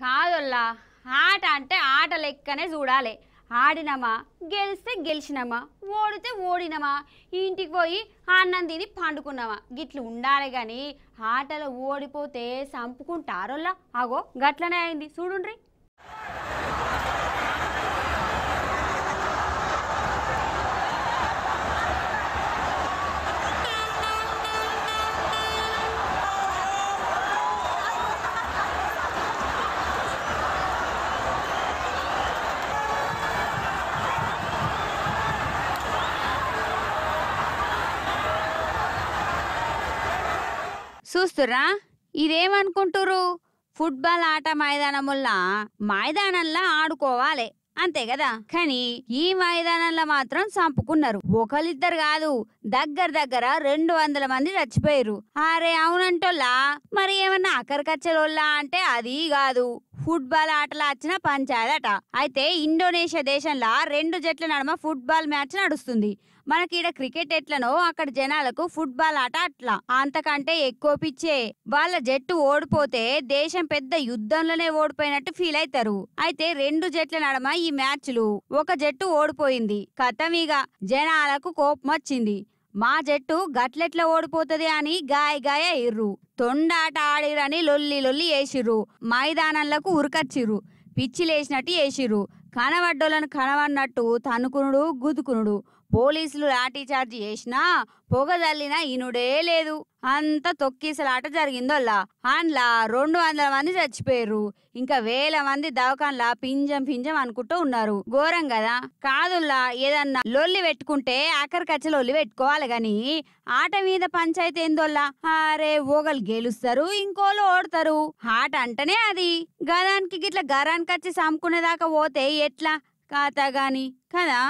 కాదొల్లా ఆట అంటే ఆట లెక్కనే చూడాలి. ఆడినమా గెలిస్తే గెలిచినమా ఓడితే ఓడినమా ఇంటికి పోయి అన్నం తిని పండుకున్నామా గిట్లు ఉండాలి కానీ ఆటలో ఓడిపోతే చంపుకుంటారోల్లా అగో గట్లనే అయింది. చూడుండ్రి. చూస్తురా ఇదేమనుకుంటుర్రు? ఫుట్బాల్ ఆట మైదానముల్లా మైదానంలా ఆడుకోవాలి అంతే కదా కానీ ఈ మైదానంలో మాత్రం చంపుకున్నారు ఒకరిద్దరు కాదు దగ్గర దగ్గర రెండు వందల మంది చచ్చిపోయారు అరే అవునంటోల్లా. మరి ఏమన్నా అకరకచ్చలోల్లా అంటే అది కాదు. ఫుట్బాల్ ఆటలు వచ్చిన పంచాయతట. అయితే ఇండోనేషియా దేశంలో రెండు జట్ల నడుమ ఫుట్బాల్ మ్యాచ్ నడుస్తుంది. మనకి ఈడ క్రికెట్ ఎట్లనో అక్కడ జనాలకు ఫుట్బాల్ ఆట అట్లా. అంతకంటే ఎక్కువ పిచ్చే. వాళ్ళ జట్టు ఓడిపోతే దేశం పెద్ద యుద్ధంలోనే ఓడిపోయినట్టు ఫీల్ అవుతారు అయితే రెండు జట్ల నడమ ఈ మ్యాచ్లు ఒక జట్టు ఓడిపోయింది. కథమీగా జనాలకు కోపం వచ్చింది మా జట్టు గట్లెట్ల ఓడిపోతుంది అని గాయ గాయ ఇర్రు తొండాట ఆడిరని లొల్లి లొల్లి వేసిర్రు మైదానంలకు ఉరకచ్చిర్రు. పిచ్చిలేసినట్టు వేసిర్రు కనబడ్డోళ్ళను కనబడినట్టు తనుకునుడు గుదుకునుడు పోలీసులు లాఠీ చార్జ్ చేసినా పొగ జల్లినా ఇనుడే లేదు. అంత తొక్కిసలాట జరిగిందోల్లా. అందులో రెండు వందల మంది చచ్చిపోయారు ఇంకా వేల మంది దవకాన్లా పింజం పింజం అనుకుంటూ ఉన్నారు. ఘోరం కదా కాదుల్లా ఏదన్నా లొల్లి పెట్టుకుంటే ఆఖరికచ్చ లొల్లి పెట్టుకోవాలి గాని. ఆట మీద పంచాయతీ ఏందోల్లా? అరే ఓగలు గెలుస్తారు ఇంకోలు ఓడతారు. ఆట అంటేనే అది. గదానికి గిట్ల గరానికి వచ్చి సమ్ముకునేదాకా పోతే ఎట్లా? కాతా గాని. కదా?